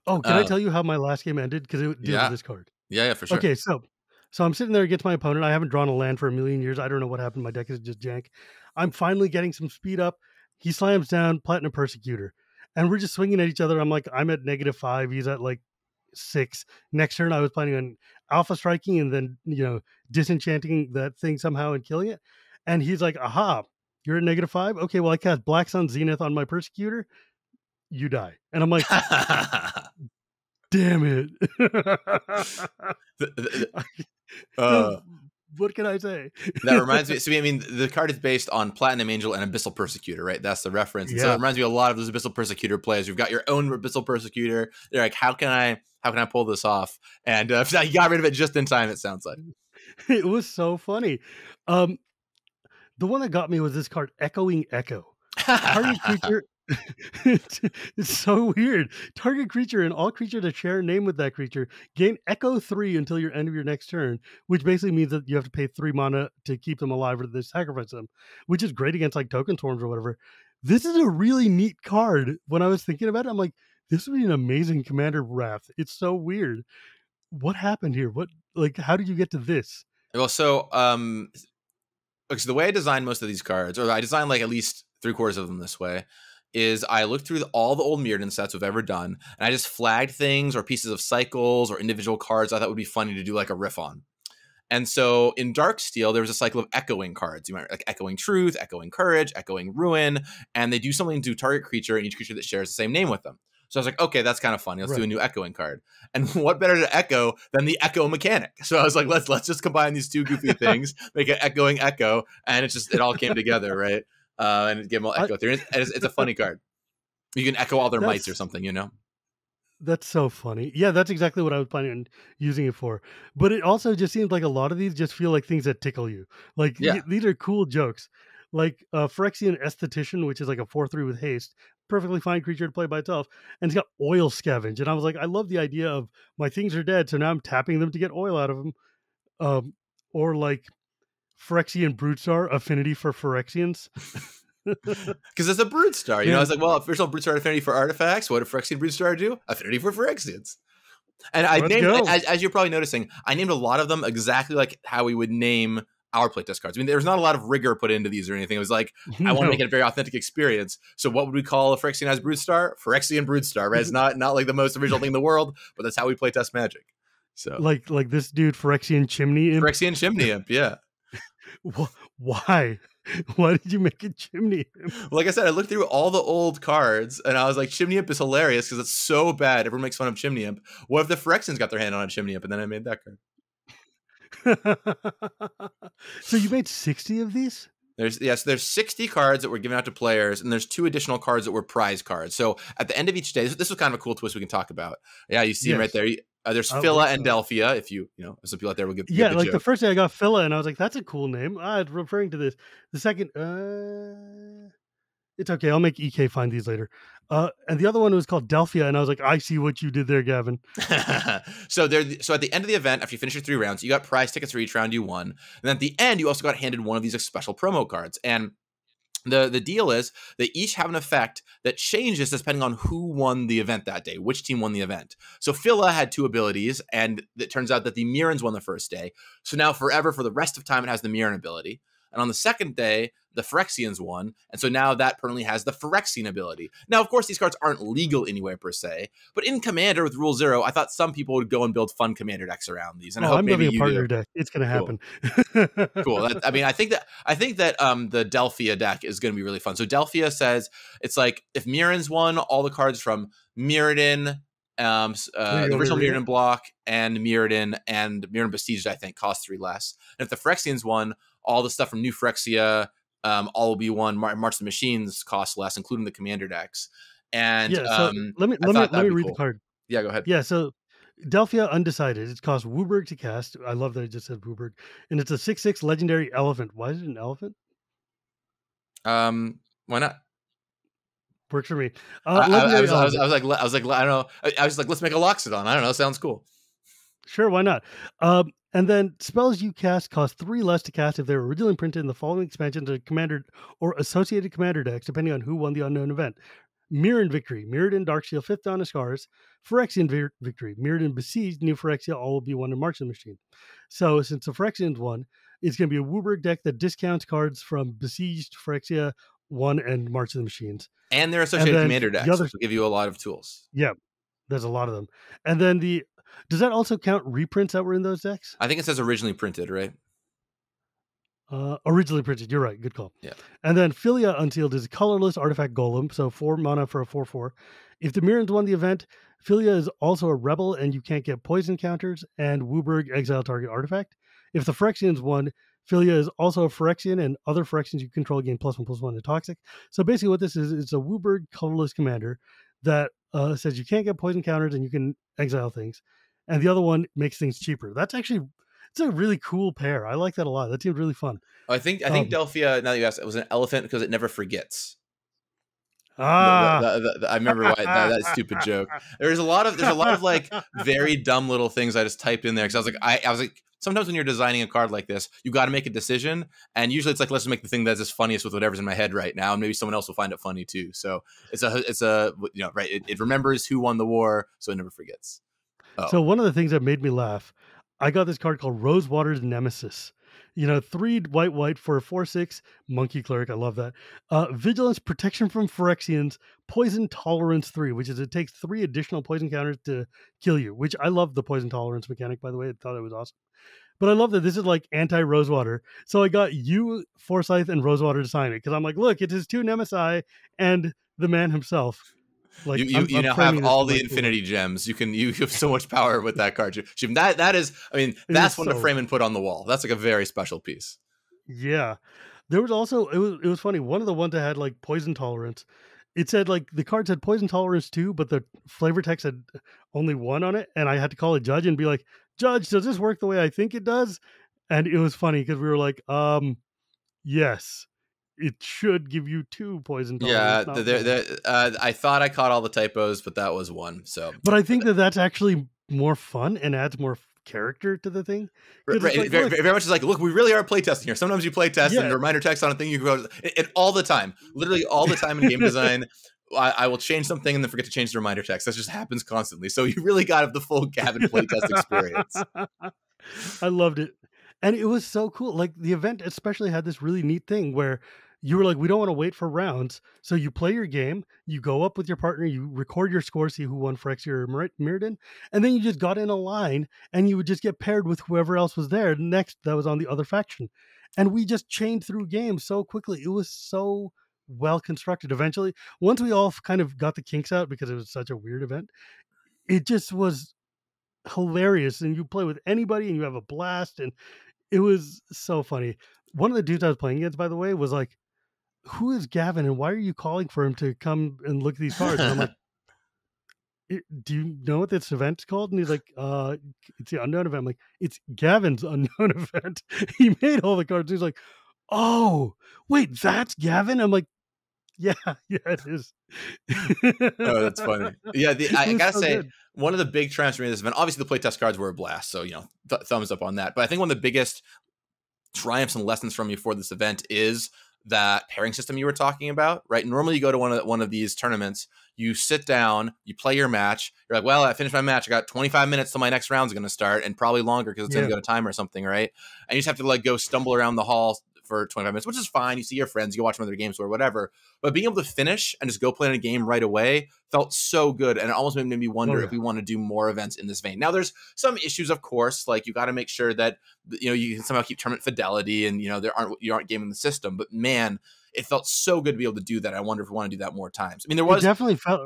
Speaker 1: Oh, can uh, I tell you how my last game ended? Because it did yeah. this card.
Speaker 2: Yeah, yeah, for sure.
Speaker 1: Okay, so so I'm sitting there against my opponent. I haven't drawn a land for a million years. I don't know what happened. My deck is just jank. I'm finally getting some speed up. He slams down Platinum Persecutor, and we're just swinging at each other. I'm like, I'm at negative five. He's at like six. Next turn, I was planning on alpha striking and then you know disenchanting that thing somehow and killing it. And he's like, "Aha, you're at negative five. Okay, well I cast Black Sun Zenith on my Persecutor. You die." And I'm like, "Damn it!" Uh, what can I say?
Speaker 2: that reminds me. So I mean, the card is based on Platinum Angel and Abyssal Persecutor, right? That's the reference. Yeah. So it reminds me a lot of those Abyssal Persecutor plays. You've got your own Abyssal Persecutor. They're like, how can I, how can I pull this off? And uh, you got rid of it just in time. It sounds like
Speaker 1: it was so funny. Um, the one that got me was this card, Echoing Echo. Target creature it's, so weird. Target creature and all creature that share a name with that creature gain Echo three until your end of your next turn, which basically means that you have to pay three mana to keep them alive or to sacrifice them, which is great against like token storms or whatever. This is a really neat card. When I was thinking about it, I'm like, this would be an amazing commander wrath. It's so weird. What happened here? What like how did you get to this?
Speaker 2: Well, so um okay, so the way I designed most of these cards, or I designed like at least three quarters of them this way, is I looked through the, all the old Mirrodin sets we've ever done, and I just flagged things or pieces of cycles or individual cards I thought would be funny to do like a riff on. And so in Darksteel, there was a cycle of echoing cards. You might like echoing truth, echoing courage, echoing ruin, and they do something to target creature and each creature that shares the same name with them. So I was like, okay, that's kind of funny. Let's right. do a new echoing card. And what better to echo than the echo mechanic? So I was like, let's let's just combine these two goofy things, make an echoing echo, and it just it all came together, right? Uh, and give them all echo I, theory. It's, it's, a funny card. You can echo all their mites or something, you know.
Speaker 1: That's so funny. Yeah, that's exactly what I was planning on using it for. But it also just seems like a lot of these just feel like things that tickle you. Like
Speaker 2: Yeah.
Speaker 1: th- these are cool jokes. Like uh, Phyrexian Esthetician, which is like a 4 3 with haste, perfectly fine creature to play by itself. And it's got oil scavenge. And I was like, I love the idea of my things are dead. So now I'm tapping them to get oil out of them. Um, or like Phyrexian Broodstar, affinity for Phyrexians.
Speaker 2: Because it's a brood star. You know,
Speaker 1: I
Speaker 2: was like, well, first of all, brood star affinity for artifacts. What did Phyrexian brood star do? Affinity for Phyrexians. And I
Speaker 1: Let's
Speaker 2: named, as, as you're probably noticing, I named a lot of them exactly like how we would name our playtest cards. I mean, there's not a lot of rigor put into these or anything. It was like, I want to make it a very authentic experience. So what would we call a Phyrexian as brood star? Phyrexian brood star, right? It's not not like the most original thing in the world, but that's how we play test magic. So
Speaker 1: like like this dude Phyrexian Chimney Imp.
Speaker 2: Phyrexian chimney imp, yeah.
Speaker 1: Wh- Why? Why did you make a chimney? imp?
Speaker 2: Like I said, I looked through all the old cards and I was like, Chimney Imp is hilarious because it's so bad. Everyone makes fun of Chimney Imp. What if the Phyrexians got their hand on a Chimney Imp? And then I made that card.
Speaker 1: so you made sixty of these?
Speaker 2: There's yes, there's 60 cards that were given out to players, and there's two additional cards that were prize cards. So at the end of each day, this, this was kind of a cool twist we can talk about. Yeah, you see 'em right there. Uh, there's
Speaker 1: I
Speaker 2: Phila and. Delphia. If you you know some people out there will get, get
Speaker 1: Yeah,
Speaker 2: the
Speaker 1: like the first day I got Phila, and I was like, "That's a cool name." It's referring to this. The second, uh, it's okay. I'll make Ek find these later. Uh, and the other one was called Delphia, and I was like, "I see what you did there, Gavin."
Speaker 2: so there, so at the end of the event, after you finish your three rounds, you got prize tickets for each round you won. And at the end, you also got handed one of these special promo cards. And the the deal is they each have an effect that changes depending on who won the event that day, which team won the event. So Phila had two abilities, and it turns out that the Mirrans won the first day. So now forever, for the rest of time, it has the Mirran ability. And on the second day, the Phyrexians won. And so now that permanently has the Phyrexian ability. Now, of course, these cards aren't legal anyway, per se. But in Commander with Rule Zero, I thought some people would go and build fun Commander decks around these. And I
Speaker 1: oh,
Speaker 2: hope
Speaker 1: I'm
Speaker 2: maybe
Speaker 1: building a partner
Speaker 2: do.
Speaker 1: deck. It's gonna happen.
Speaker 2: Cool. That, I mean, I think that I think that um the Delphia deck is going to be really fun. So Delphia says it's like if Mirran's won, all the cards from Mirrodin, um, uh, the original. Mirrodin block and Mirrodin and Mirrodin Besieged, I think, cost three less. And if the Phyrexians won, all the stuff from New Phyrexia, um, all will be one. Mar- March the Machines cost less, including the Commander decks. And
Speaker 1: yeah. So
Speaker 2: um,
Speaker 1: let me let me let me read
Speaker 2: cool.
Speaker 1: the card.
Speaker 2: yeah, go ahead.
Speaker 1: Yeah, so Delphia Undecided. It costs WUBRG to cast. I love that I just said WUBRG. And it's a 6 6 legendary elephant. Why is it an elephant?
Speaker 2: Um, why not?
Speaker 1: Works for me. Uh,
Speaker 2: I, I- I was, I, was. I was like, I was like, I don't know. I, I was like, let's make a Loxodon. I don't know. Sounds cool.
Speaker 1: Sure, why not? Um, and then spells you cast cost three less to cast if they were originally printed in the following expansion to commander or associated commander decks, depending on who won the unknown event. Mirran Victory, Mirrodin Darksteel, Fifth Dawn of Scars, Phyrexian Vi- Victory, Mirrodin Besieged, New Phyrexia, all will be one in March of the Machine. So since the Phyrexians won, it's going to be a WUBRG deck that discounts cards from Besieged, Phyrexia, 1, and March of the Machines.
Speaker 2: And they're associated
Speaker 1: then
Speaker 2: commander
Speaker 1: the
Speaker 2: decks,
Speaker 1: other-
Speaker 2: which will give you a lot of tools.
Speaker 1: Yeah, there's a lot of them. And then the, does that also count reprints that were in those decks?
Speaker 2: I think it says originally printed, right?
Speaker 1: Uh, originally printed. You're right. Good call.
Speaker 2: Yeah.
Speaker 1: And then Philia Unsealed is a colorless artifact golem, so four mana for a four-four. If the Mirrans won the event, Philia is also a rebel, and you can't get poison counters. And WUBRG exile target artifact. If the Phyrexians won, Philia is also a Phyrexian, and other Phyrexians you control gain plus one plus one to toxic. So basically, what this is, it's a WUBRG colorless commander that uh, says you can't get poison counters and you can exile things, and the other one makes things cheaper. That's actually it's a really cool pair. I like that a lot. That seems really fun.
Speaker 2: Oh, I think I think
Speaker 1: Um,
Speaker 2: Delphia. Now that you asked, it was an elephant because it never forgets.
Speaker 1: Ah,
Speaker 2: the- the- the- I remember why, that, that stupid joke. There's a lot of there's a lot of like very dumb little things I just typed in there because I was like I, I was like sometimes when you're designing a card like this you got to make a decision and usually it's like let's make the thing that's just funniest with whatever's in my head right now and maybe someone else will find it funny too. So it's a it's a you know right it, it remembers who won the war so it never forgets. Oh.
Speaker 1: So one of the things that made me laugh, I got this card called Rosewater's Nemesis. You know, three white white for four six monkey cleric. I love that. Uh, vigilance, protection from Phyrexians, poison tolerance three, which is it takes three additional poison counters to kill you. Which I love the poison tolerance mechanic. By the way, I thought it was awesome. But I love that this is like anti Rosewater. So I got you, Forsyth, and Rosewater to sign it because I'm like, look, it is two Nemesi and the man himself. Like
Speaker 2: you you,
Speaker 1: I'm-
Speaker 2: you
Speaker 1: I'm
Speaker 2: now have all the infinity gems. You can you have so much power with that card. That that is I mean that's one to frame and put on the wall. That's like a very special piece.
Speaker 1: Yeah. There was also it was it was funny. One of the ones that had like poison tolerance, it said like the card said poison tolerance too, but the flavor text had only one on it, and I had to call a judge and be like, "Judge, does this work the way I think it does?" And it was funny because we were like, "Um, yes." It should give you two poison.
Speaker 2: Yeah, uh, I thought I caught all the typos, but that was one. So,
Speaker 1: but I think that that's actually more fun and adds more character to the thing.
Speaker 2: Right, like, very, very, much is like, look, we really are playtesting here. Sometimes you play test yeah. and reminder text on a thing you go, and all the time, literally all the time in game design. I, I, will change something and then forget to change the reminder text. That just happens constantly. So you really got the full Gavin playtest experience.
Speaker 1: I loved it. And it was so cool. Like the event especially had this really neat thing where you were like, we don't want to wait for rounds. So you play your game, you go up with your partner, you record your score, see who won Phyrexia or Mirrodin, and then you just got in a line and you would just get paired with whoever else was there next that was on the other faction. And we just chained through games so quickly. It was so well constructed. Eventually, once we all kind of got the kinks out because it was such a weird event, it just was hilarious. And you play with anybody and you have a blast. And it was so funny. One of the dudes I was playing against, by the way, was like, who is Gavin and why are you calling for him to come and look at these cards? And I'm like, do you know what this event's called? And he's like, uh, it's the unknown event. I'm like, it's Gavin's unknown event. he made all the cards. He's like, oh, wait, that's Gavin? I'm like, yeah, yeah, it is.
Speaker 2: oh, that's funny. Yeah, the, I, I gotta so say, good. one of the big triumphs for me this event, obviously the playtest cards were a blast. So, you know, th- thumbs up on that. But I think one of the biggest triumphs and lessons from me for this event is that pairing system you were talking about, right? Normally, you go to one of one of these tournaments, you sit down, you play your match. You're like, well, I finished my match. I got 25 minutes till my next round's going to start, and probably longer because it's yeah. going to go to time or something, right? And you just have to like go stumble around the hall, for 25 minutes, which is fine. You see your friends, you watch one of their games or whatever. But being able to finish and just go play in a game right away felt so good. And it almost made me oh, wonder oh, yeah. if we want to do more events in this vein. Now, there's some issues, of course, like you got to make sure that, you know, you can somehow keep tournament fidelity and, you know, there aren't, you aren't gaming the system. But man, it felt so good to be able to do that. I wonder if we want to do that more times. I mean, there was
Speaker 1: it definitely felt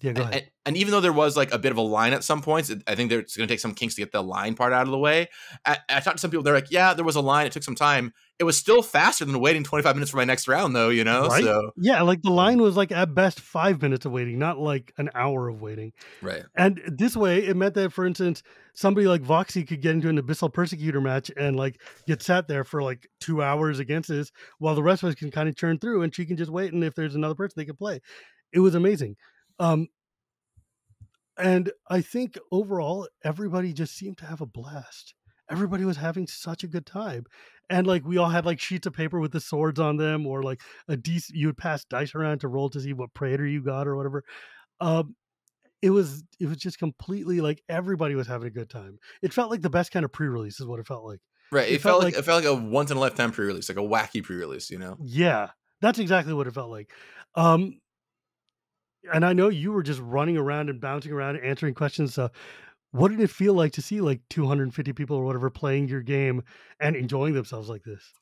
Speaker 1: yeah, go
Speaker 2: ahead. And, and, even though there was like a bit of a line at some points, I think it's going to take some kinks to get the line part out of the way. I, I talked to some people, they're like, yeah, there was a line. It took some time. It was still faster than waiting 25 minutes for my next round, though, you know?
Speaker 1: Right?
Speaker 2: So,
Speaker 1: yeah, like the line was like at best five minutes of waiting, not like an hour of waiting.
Speaker 2: Right.
Speaker 1: And this way, it meant that, for instance, somebody like Voxy could get into an Abyssal Persecutor match and like get sat there for like two hours against this while the rest of us can kind of churn through and she can just wait. And if there's another person, they can play. It was amazing. Um, and I think overall, everybody just seemed to have a blast. Everybody was having such a good time. And like we all had like sheets of paper with the swords on them, or like a decent you would pass dice around to roll to see what praetor you got or whatever. Um, it was it was just completely like everybody was having a good time. It felt like the best kind of pre-release is what it felt like.
Speaker 2: Right. It, it felt, felt like, like, it felt like a once in a lifetime pre-release, like a wacky pre-release, you know?
Speaker 1: Yeah. That's exactly what it felt like. Um, and I know you were just running around and bouncing around and answering questions. So, what did it feel like to see like 250 people or whatever playing your game and enjoying themselves like this?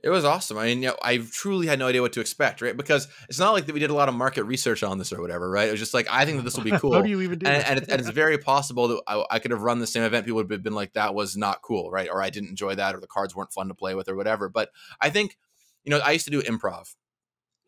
Speaker 2: It was awesome. I mean, you know, I truly had no idea what to expect, right? Because it's not like that we did a lot of market research on this or whatever, right? It was just like I think that this will be cool.
Speaker 1: How do you even do
Speaker 2: and, and, it, and, it's very possible that I, I, could have run the same event. People would have been like, "That was not cool," right? Or I didn't enjoy that, or the cards weren't fun to play with, or whatever. But I think, you know, I used to do improv,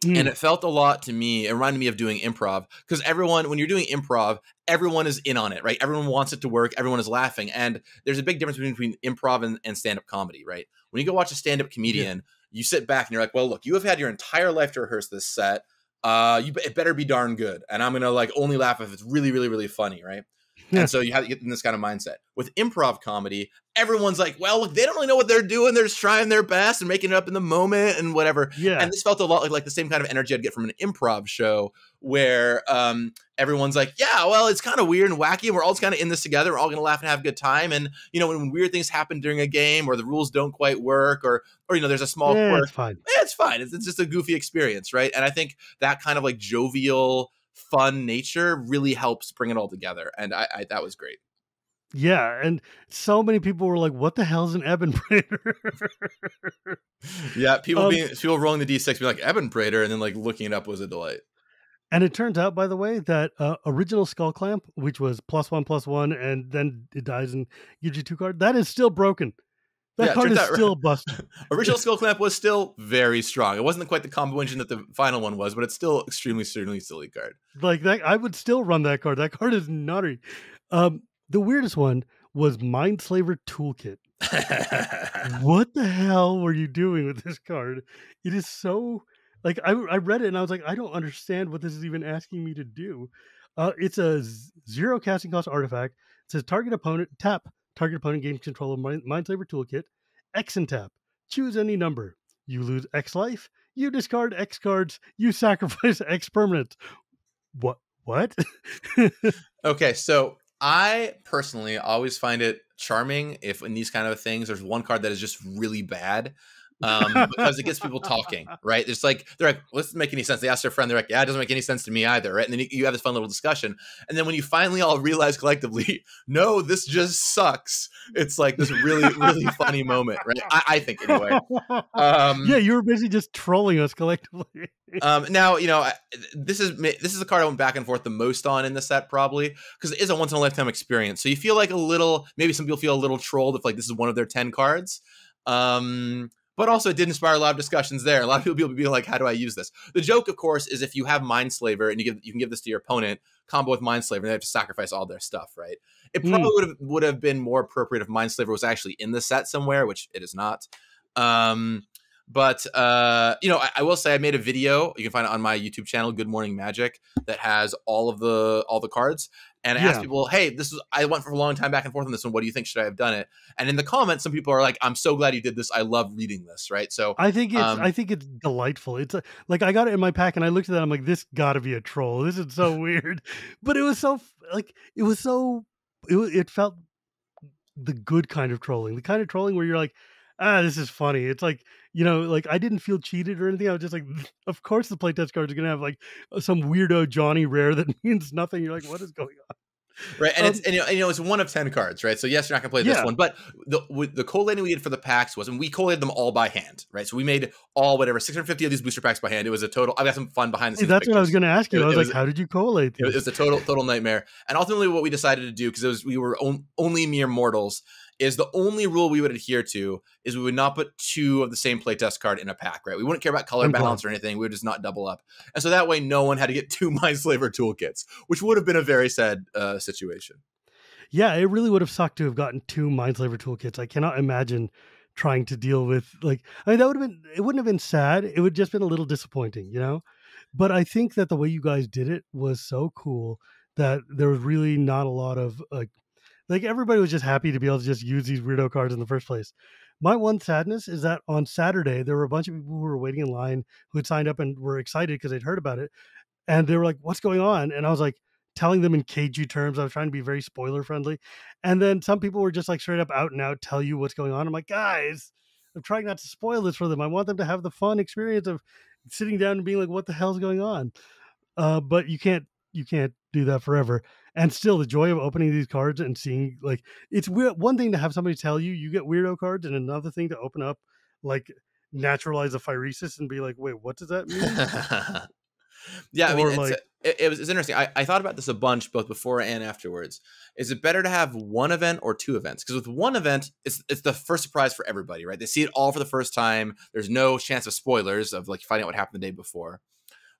Speaker 2: Mm. And it felt a lot to me. It reminded me of doing improv because everyone, when you're doing improv, everyone is in on it, right? Everyone wants it to work. Everyone is laughing. And there's a big difference between, between improv and, and stand up comedy, right? When you go watch a stand up comedian, yeah. you sit back and you're like, well, look, you have had your entire life to rehearse this set. Uh, you it better be darn good. And I'm going to like only laugh if it's really, really, really funny, right? Yeah. And so you have to get in this kind of mindset. With improv comedy, everyone's like, well, look, they don't really know what they're doing. They're just trying their best and making it up in the moment and whatever.
Speaker 1: Yeah.
Speaker 2: And this felt a lot like, like the same kind of energy I'd get from an improv show where um, everyone's like, yeah, well, it's kind of weird and wacky, and we're all kind of in this together. We're all going to laugh and have a good time. And you know, when, weird things happen during a game, or the rules don't quite work, or or you know, there's a small
Speaker 1: yeah, quirk. It's fine.
Speaker 2: Yeah, it's fine. It's, it's just a goofy experience, right? And I think that kind of like jovial, fun nature really helps bring it all together. And I, I that was great.
Speaker 1: Yeah, and so many people were like, "What the hell is an Ebon Praetor?"
Speaker 2: yeah, people um, being people rolling the d6, be like Ebon Praetor, and then like looking it up was a delight.
Speaker 1: And it turns out, by the way, that uh, original Skullclamp, which was plus one plus one, and then it dies and gives you two cards, that is still broken. That
Speaker 2: Yeah,
Speaker 1: card is
Speaker 2: out-
Speaker 1: still busted.
Speaker 2: Original Skullclamp was still very strong. It wasn't quite the combo engine that the final one was, but it's still extremely, extremely silly card.
Speaker 1: like that, I would still run that card. That card is nutty. Um, the weirdest one was Mindslaver Toolkit. what the hell were you doing with this card? It is so like I, I read it and I was like, I don't understand what this is even asking me to do. Uh, it's a zero casting cost artifact. It says target opponent tap. Target opponent gains control of Mind, Mindslaver Toolkit. X and tap. Choose any number. You lose X life. You discard X cards. You sacrifice X permanents. What? What?
Speaker 2: Okay, so I personally always find it charming if in these kind of things there's one card that is just really bad. Um, because it gets people talking, right? It's like they're like, well, "This doesn't make any sense." They ask their friend, they're like, "Yeah, it doesn't make any sense to me either," right? And then you, you have this fun little discussion, and then when you finally all realize collectively, no, this just sucks. It's like this really, really funny moment, right? I, I think anyway. Um,
Speaker 1: yeah, you were basically just trolling us collectively.
Speaker 2: um, now you know I- this is this is the card I went back and forth the most on in the set probably because it is a once in a lifetime experience. So you feel like a little maybe some people feel a little trolled if like this is one of their ten cards. Um, but also it did inspire a lot of discussions there. A lot of people be like, "How do I use this?" The joke, of course, is if you have Mindslaver and you give you can give this to your opponent, combo with Mindslaver, and they have to sacrifice all their stuff, right? It
Speaker 1: Hmm.
Speaker 2: probably would have would have been more appropriate if Mindslaver was actually in the set somewhere, which it is not. Um, but uh, you know, I, I will say I made a video. You can find it on my YouTube channel, Good Morning Magic, that has all of the all the cards. And I
Speaker 1: Yeah.
Speaker 2: people, "Hey, this is I went for a long time back and forth on this one. What do you think? Should I have done it?" And in the comments, some people are like, "I'm so glad you did this. I love reading this." Right? So
Speaker 1: I think it's
Speaker 2: Um,
Speaker 1: I think it's delightful. It's a, like I got it in my pack and I looked at that. I'm like, this got to be a troll. This is so weird, but it was so like it was so it it felt the good kind of trolling, the kind of trolling where you're like, ah, this is funny. It's like you know, like I didn't feel cheated or anything. I was just like, of course the playtest cards are gonna have like some weirdo Johnny rare that means nothing. You're like, what is going on?
Speaker 2: Right, and
Speaker 1: Um,
Speaker 2: it's and you, know, and you know it's one of ten cards, right? So yes, you're not gonna play this
Speaker 1: Yeah.
Speaker 2: one, but the the collating we did for the packs was, and we collated them all by hand, right? So we made all whatever 650 of these booster packs by hand. It was a total. I've got some fun behind the scenes.
Speaker 1: that's what I was gonna ask you.
Speaker 2: It-
Speaker 1: I was
Speaker 2: it
Speaker 1: like, how did you collate
Speaker 2: It was, it was a total total nightmare. And ultimately, what we decided to do because it was we were on, only mere mortals is the only rule we would adhere to is we would not put two of the same playtest card in a pack, right? We wouldn't care about color
Speaker 1: I'm
Speaker 2: balance or anything. We would just not double up, and so that way no one had to get two Mindslaver toolkits, which would have been a very sad uh, situation.
Speaker 1: Yeah, it really would have sucked to have gotten two Mindslaver toolkits. I cannot imagine trying to deal with like I mean that would have been it wouldn't have been sad. It would just been a little disappointing, you know? But I think that the way you guys did it was so cool that there was really not a lot of like like everybody was just happy to be able to just use these weirdo cards in the first place. My one sadness is that on Saturday there were a bunch of people who were waiting in line who had signed up and were excited because they'd heard about it. And they were like, What's going on? And I was like, telling them in cagey terms. I was trying to be very spoiler friendly. And then some people were just like straight up out and out tell you what's going on. I'm like, guys, I'm trying not to spoil this for them. I want them to have the fun experience of sitting down and being like, what the hell's going on? Uh, but you can't you can't do that forever. And still the joy of opening these cards and seeing like it's weird one thing to have somebody tell you you get weirdo cards and another thing to open up like naturalize a phyresis and be like, wait, what does that mean?
Speaker 2: yeah, I mean, it's, uh,
Speaker 1: like-
Speaker 2: it, it was it's interesting. I, I thought about this a bunch, both before and afterwards. Is it better to have one event or two events? Because with one event, it's it's the first surprise for everybody, right? They see it all for the first time. There's no chance of spoilers of like finding out what happened the day before.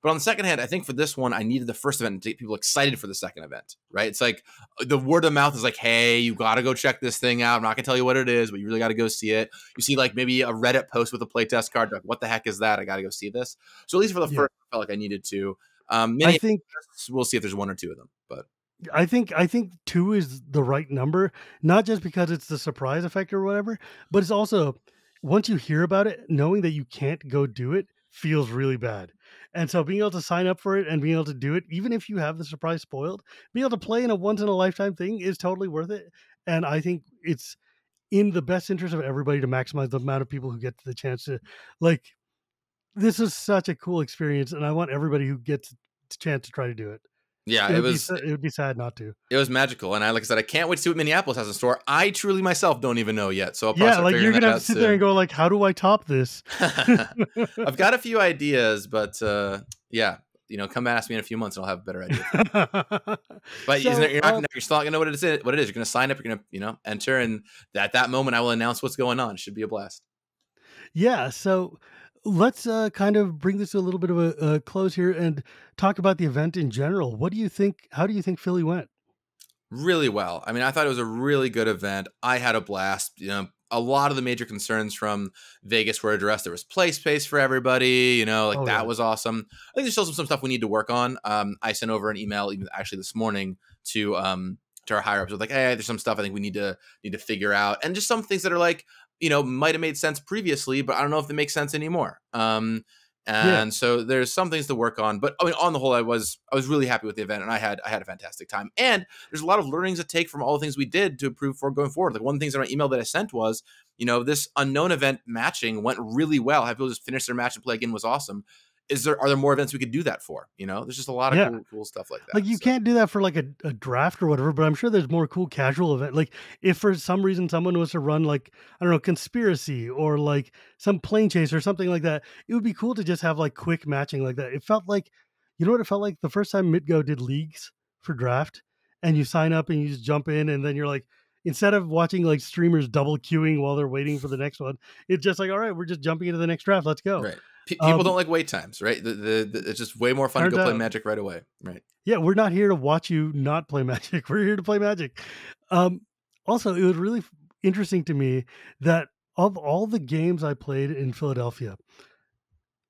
Speaker 2: But on the second hand, I think for this one, I needed the first event to get people excited for the second event, right? It's like uh, the word of mouth is like, hey, you got to go check this thing out. I'm not gonna tell you what it is, but you really got to go see it. You see like maybe a Reddit post with a playtest card, like, what the heck is that? I got to go see this. So at least for the
Speaker 1: Yeah.
Speaker 2: first, I felt like I needed to. Um,
Speaker 1: I think
Speaker 2: we'll see if there's one or two of them, but
Speaker 1: I think I think two is the right number, not just because it's the surprise effect or whatever, but it's also once you hear about it, knowing that you can't go do it feels really bad. And so being able to sign up for it and being able to do it, even if you have the surprise spoiled, being able to play in a once in a lifetime thing is totally worth it. And I think it's in the best interest of everybody to maximize the amount of people who get the chance to like this is such a cool experience and I want everybody who gets a chance to try to do it.
Speaker 2: Yeah,
Speaker 1: it,
Speaker 2: it
Speaker 1: would be,
Speaker 2: was
Speaker 1: it would be sad not to.
Speaker 2: it was magical, and I like I said, I can't wait to see what Minneapolis has in store. I truly myself don't even know yet, so I'll probably
Speaker 1: yeah, like you're gonna have to sit there and go like, how do I top this?
Speaker 2: I've got a few ideas, but uh, yeah, you know, come ask me in a few months, and I'll have a better idea. but so, you're not, um, you're still not gonna know what it is. What it is? You're gonna sign up. You're gonna, you know, enter, and at that moment, I will announce what's going on. It should be a blast.
Speaker 1: Yeah. So let's uh, kind of bring this to a little bit of a, a close here and talk about the event in general. What do you think? How do you think Philly went?
Speaker 2: Really well. I mean, I thought it was a really good event. I had a blast. You know, a lot of the major concerns from Vegas were addressed. There was play space for everybody. You know, like oh, that yeah. was awesome. I think there's still some, some stuff we need to work on. Um, I sent over an email even actually this morning to um to our higher ups with like, hey, there's some stuff I think we need to need to figure out, and just some things that are like, you know, might have made sense previously, but I don't know if they make sense anymore. Um, and yeah. so there's some things to work on but i mean on the whole i was i was really happy with the event and i had i had a fantastic time and there's a lot of learnings to take from all the things we did to improve for going forward like one of the things in my email that i sent was you know this unknown event matching went really well have people just finish their match and play again was awesome is there are there more events we could do that for? You know, there's just a lot of yeah. cool, cool, stuff like that.
Speaker 1: Like you so. can't do that for like a, a, draft or whatever, but I'm sure there's more cool casual event. Like if for some reason someone was to run like I don't know conspiracy or like some Planechase or something like that, it would be cool to just have like quick matching like that. It felt like you know what it felt like the first time MitGo did leagues for draft, and you sign up and you just jump in, and then you're like instead of watching like streamers double queuing while they're waiting for the next one, it's just like, all right, we're just jumping into the next draft. Let's go.
Speaker 2: Right people um, don't like wait times, right? The, the, the, it's just way more fun to go play Magic right away, right?
Speaker 1: Yeah, we're not here to watch you not play Magic. We're here to play Magic. Um, also, it was really interesting to me that of all the games I played in Philadelphia,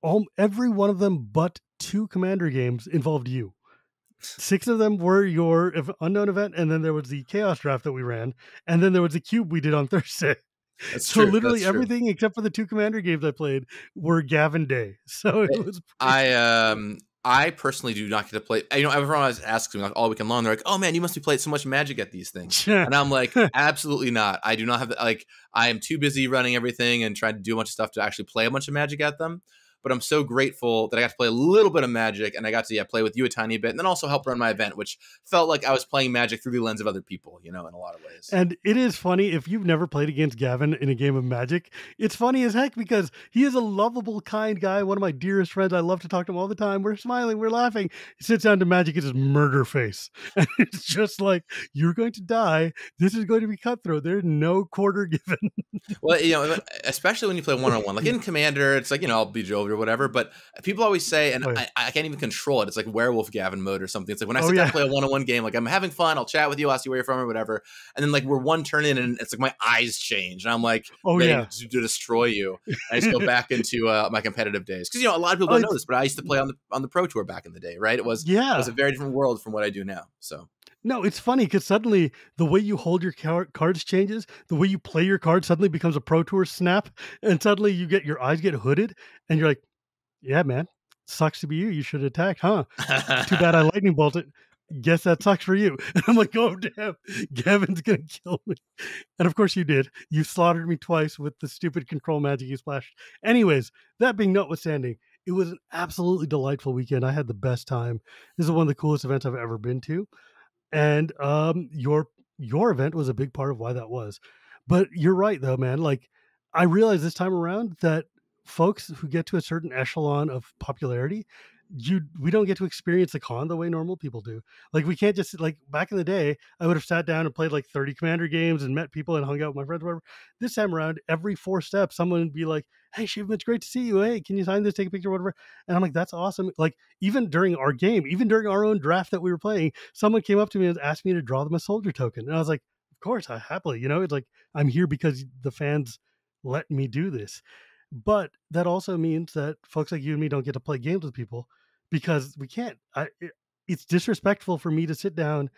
Speaker 1: all every one of them but two Commander games involved you. Six of them were your unknown event, and then there was the chaos draft that we ran, and then there was the cube we did on Thursday. That's so true. literally That's everything true. except for the two commander games I played were Gavin Day. So it was.
Speaker 2: I um I personally do not get to play. You know, everyone always asks me like all weekend long. They're like, "Oh man, you must be playing so much Magic at these things," and I'm like, "Absolutely not. I do not have like. I am too busy running everything and trying to do a bunch of stuff to actually play a bunch of Magic at them." But I'm so grateful that I got to play a little bit of Magic and I got to yeah play with you a tiny bit and then also help run my event, which felt like I was playing Magic through the lens of other people, you know, in a lot of ways.
Speaker 1: And it is funny if you've never played against Gavin in a game of Magic, it's funny as heck because he is a lovable, kind guy, one of my dearest friends. I love to talk to him all the time. We're smiling, we're laughing. He sits down to Magic, it's his murder face, and it's just like you're going to die. This is going to be cutthroat. There's no quarter given.
Speaker 2: well, you know, especially when you play one on one, like in Commander, it's like you know I'll be Jovi or whatever. But people always say, and oh, yeah. I, I, can't even control it. It's like werewolf Gavin mode or something. It's like when I oh, sit oh, down yeah. play a one on one game, like I'm having fun. I'll chat with you, ask you where you're from or whatever. And then like we're one turn in, and it's like my eyes change, and I'm like, oh yeah, to, to destroy you. I just go back into uh, my competitive days because you know a lot of people oh, don't know this, but I used to play on the on the pro tour back in the day. Right? It was yeah, it was a very different world from what I do now. So
Speaker 1: no, it's funny because suddenly the way you hold your car- cards changes. The way you play your cards suddenly becomes a Pro Tour snap, and suddenly you get your eyes get hooded, and you're like, "Yeah, man, sucks to be you. You should attack, huh? Too bad I lightning bolted. Guess that sucks for you." And I'm like, "Oh damn, Gavin's gonna kill me." And of course you did. You slaughtered me twice with the stupid control magic you splashed. Anyways, that being notwithstanding, it was an absolutely delightful weekend. I had the best time. This is one of the coolest events I've ever been to and um your your event was a big part of why that was. But you're right though man like i realized this time around that folks who get to a certain echelon of popularity you we don't get to experience the con the way normal people do. Like we can't just like back in the day, I would have sat down and played like 30 commander games and met people and hung out with my friends, whatever. This time around, every four steps, someone would be like, Hey Shivam, it's great to see you. Hey, can you sign this, take a picture, whatever? And I'm like, that's awesome. Like even during our game, even during our own draft that we were playing, someone came up to me and asked me to draw them a soldier token. And I was like, Of course, I happily, you know, it's like I'm here because the fans let me do this. But that also means that folks like you and me don't get to play games with people because we can't. I, it, it's disrespectful for me to sit down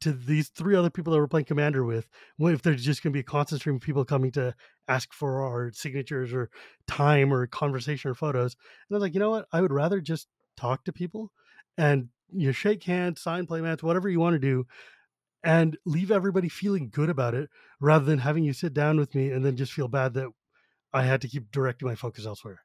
Speaker 1: to these three other people that we're playing commander with if there's just going to be a constant stream of people coming to ask for our signatures or time or conversation or photos and i was like you know what i would rather just talk to people and you shake hands sign playmats whatever you want to do and leave everybody feeling good about it rather than having you sit down with me and then just feel bad that i had to keep directing my focus elsewhere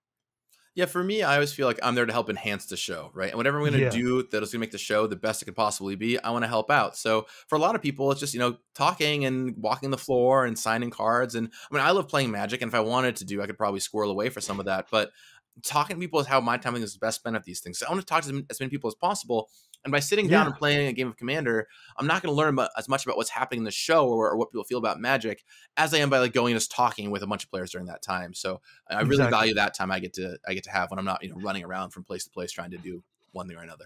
Speaker 2: yeah, for me, I always feel like I'm there to help enhance the show, right? And whatever I'm going to yeah. do that is going to make the show the best it could possibly be, I want to help out. So for a lot of people, it's just you know talking and walking the floor and signing cards. And I mean, I love playing Magic, and if I wanted to do, I could probably squirrel away for some of that. But talking to people is how my time is best spent at these things. So I want to talk to as many people as possible. And by sitting down
Speaker 1: Yeah.
Speaker 2: and playing a game of Commander, I'm not going to learn about, as much about what's happening in the show or, or what people feel about Magic as I am by like going and just talking with a bunch of players during that time. So I really
Speaker 1: Exactly.
Speaker 2: value that time I get to I get to have when I'm not you know running around from place to place trying to do one thing or another.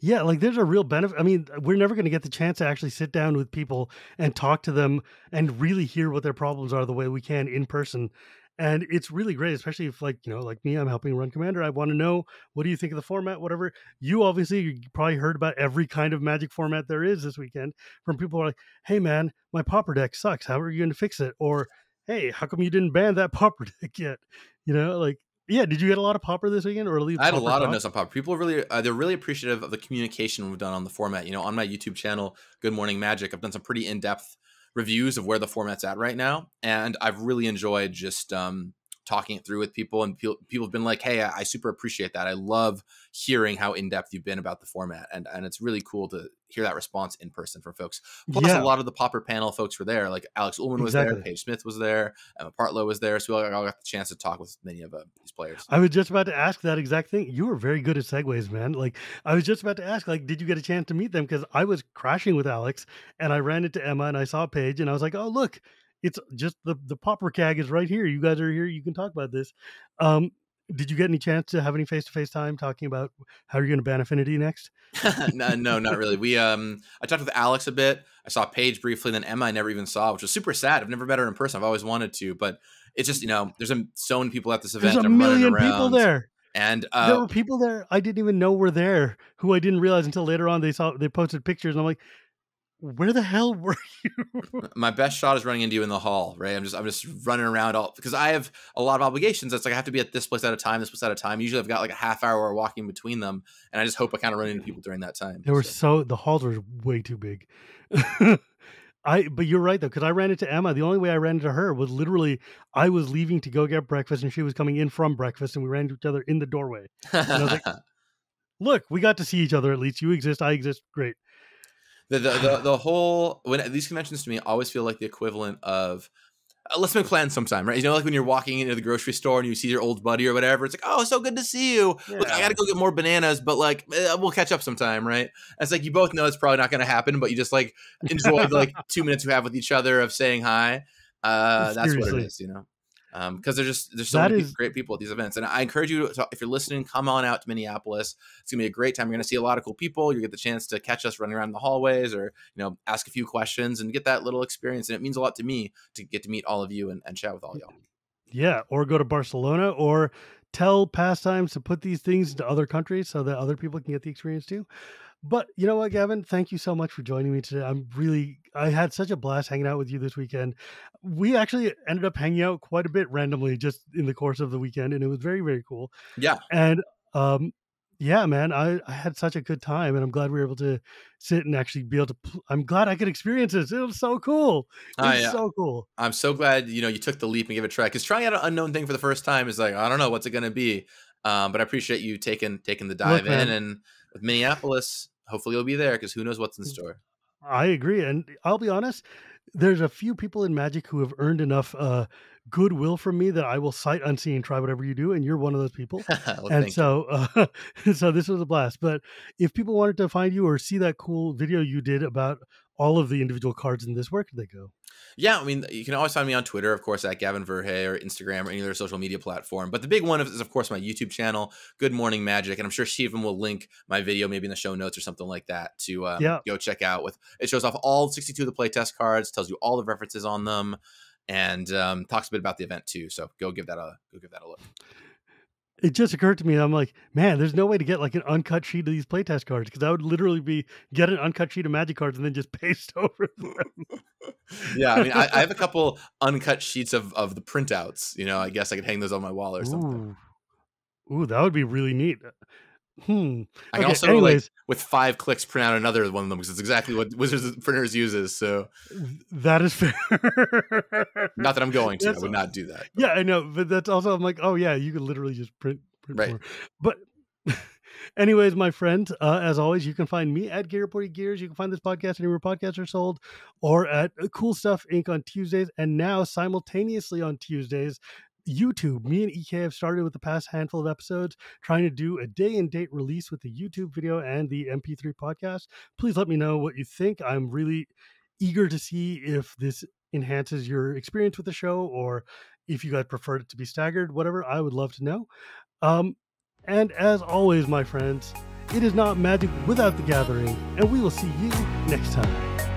Speaker 1: Yeah, like there's a real benefit. I mean, we're never going to get the chance to actually sit down with people and talk to them and really hear what their problems are the way we can in person. And it's really great, especially if, like, you know, like me, I'm helping run Commander. I want to know what do you think of the format, whatever. You obviously you probably heard about every kind of magic format there is this weekend from people who are like, hey, man, my Pauper deck sucks. How are you going to fix it? Or, hey, how come you didn't ban that Pauper deck yet? You know, like, yeah, did you get a lot of Pauper this weekend or leave?
Speaker 2: I had a lot of notes on Pauper People really uh, they're really appreciative of the communication we've done on the format. You know, on my YouTube channel, Good Morning Magic, I've done some pretty in depth reviews of where the format's at right now, and I've really enjoyed just um, talking it through with people. And people people have been like, "Hey, I, I super appreciate that. I love hearing how in depth you've been about the format, and and it's really cool to hear that response in person from folks. Plus,
Speaker 1: Yeah.
Speaker 2: a lot of the Pauper panel folks were there. Like Alex Ullman was there,
Speaker 1: Exactly.
Speaker 2: Paige Smith was there, Emma Partlow was there, so we all got the chance to talk with many of uh, these players.
Speaker 1: I was just about to ask that exact thing. You were very good at segues, man. Like I was just about to ask, like, did you get a chance to meet them? Because I was crashing with Alex, and I ran into Emma, and I saw Paige, and I was like, oh look, it's just the the Pauper cag is right here. You guys are here. You can talk about this. Um, did you get any chance to have any face to face time talking about how you're going to ban Affinity next?
Speaker 2: no, no, not really. We um, I talked with Alex a bit. I saw Paige briefly, then Emma I never even saw, which was super sad. I've never met her in person. I've always wanted to, but it's just you know, there's a, so many people at this event.
Speaker 1: There's a million people there.
Speaker 2: and
Speaker 1: there
Speaker 2: uh,
Speaker 1: were people there I didn't even know were there who I didn't realize until later on they saw they posted pictures and I'm like, where the hell were you?
Speaker 2: my best shot is running into you in the hall, right? I'm just I'm just running around all because I have a lot of obligations. It's like I have to be at this place at a time, this place at a time. Usually I've got like a half hour walking between them, and I just hope I kind of run into people during that time.
Speaker 1: They were
Speaker 2: So-
Speaker 1: so the halls were way too big. I but you're right though because I ran into Emma. The only way I ran into her was literally I was leaving to go get breakfast and she was coming in from breakfast and we ran into each other in the doorway. Like, Look, we got to see each other at least. You exist, I exist. Great.
Speaker 2: The, the the the whole when these conventions to me always feel like the equivalent of uh, let's make plans sometime, right? You know, like when you're walking into the grocery store and you see your old buddy or whatever, it's like, oh, so good to see you. Look, I gotta go get more bananas, but like eh, we'll catch up sometime, right? And it's like you both know it's probably not gonna happen, but you just like enjoy the like two minutes you have with each other of saying hi. Uh, that's what it is, you know. Um, because there's just there's so
Speaker 1: That
Speaker 2: many
Speaker 1: is-
Speaker 2: great people at these events, and I encourage you to, if you're listening, come on out to Minneapolis. It's gonna be a great time. You're gonna see a lot of cool people. You get the chance to catch us running around the hallways, or you know, ask a few questions and get that little experience. And it means a lot to me to get to meet all of you and, and chat with all y'all.
Speaker 1: Yeah. Or go to Barcelona or tell pastimes to put these things into other countries so that other people can get the experience too. But you know what, Gavin? Thank you so much for joining me today. I'm really, I had such a blast hanging out with you this weekend. We actually ended up hanging out quite a bit randomly just in the course of the weekend, and it was very, very cool.
Speaker 2: Yeah,
Speaker 1: And um, yeah, man, I, I had such a good time, and I'm glad we were able to sit and actually be able to. Pl- I'm glad I could experience this. It was so cool. It was
Speaker 2: yeah.
Speaker 1: so cool.
Speaker 2: I'm so glad you know you took the leap and gave it a try. Because trying out an unknown thing for the first time is like I don't know what's it gonna be. Um, but I appreciate you taking taking the dive in,
Speaker 1: man.
Speaker 2: and with Minneapolis, hopefully you'll be there because who knows what's in store.
Speaker 1: I agree, and I'll be honest. There's a few people in Magic who have earned enough uh, goodwill from me that I will sight unseen try whatever you do, and you're one of those people.
Speaker 2: well,
Speaker 1: and so, uh, so this was a blast. But if people wanted to find you or see that cool video you did about all of the individual cards in this, where could they go?
Speaker 2: Yeah, I mean, you can always find me on Twitter, of course, at Gavin Verhey or Instagram or any other social media platform. But the big one is, of course, my YouTube channel, Good Morning Magic, and I'm sure Shivam will link my video maybe in the show notes or something like that to um,
Speaker 1: Yeah.
Speaker 2: go check out. With it shows off all 62 of the playtest cards, tells you all the references on them, and um, talks a bit about the event too. So go give that a go give that a look.
Speaker 1: It just occurred to me, I'm like, man, there's no way to get like an uncut sheet of these playtest cards because I would literally be get an uncut sheet of Magic cards and then just paste over them.
Speaker 2: Yeah, I mean, I, I have a couple uncut sheets of of the printouts. You know, I guess I could hang those on my wall or something.
Speaker 1: Ooh. Ooh, that would be really neat. Hmm.
Speaker 2: I can
Speaker 1: Okay,
Speaker 2: also like with five clicks print out another one of them because it's exactly what Wizards printers uses. So
Speaker 1: That is fair.
Speaker 2: not that I'm going to, I would not do that.
Speaker 1: yeah, I know, but that's also I'm like, oh yeah, you could literally just print, print
Speaker 2: Right.
Speaker 1: more. But anyways, my friend, uh, as always, you can find me at Ghirapuri Gears. You can find this podcast anywhere podcasts are sold, or at Cool Stuff Inc. on Tuesdays, and now simultaneously on Tuesdays. YouTube. Me and EK have started with the past handful of episodes trying to do a day and date release with the YouTube video and the MP3 podcast. Please let me know what you think. I'm really eager to see if this enhances your experience with the show or if you guys prefer it to be staggered, whatever. I would love to know. Um, and as always, my friends, it is not magic without the gathering, and we will see you next time.